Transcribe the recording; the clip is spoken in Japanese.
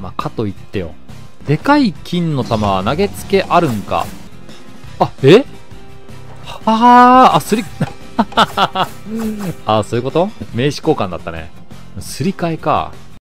まあ、かといってよ。でかい金の玉は投げつけあるんか？あ、え？はあ、あ、すり、あ、そういうこと？名刺交換だったね。すり替えか。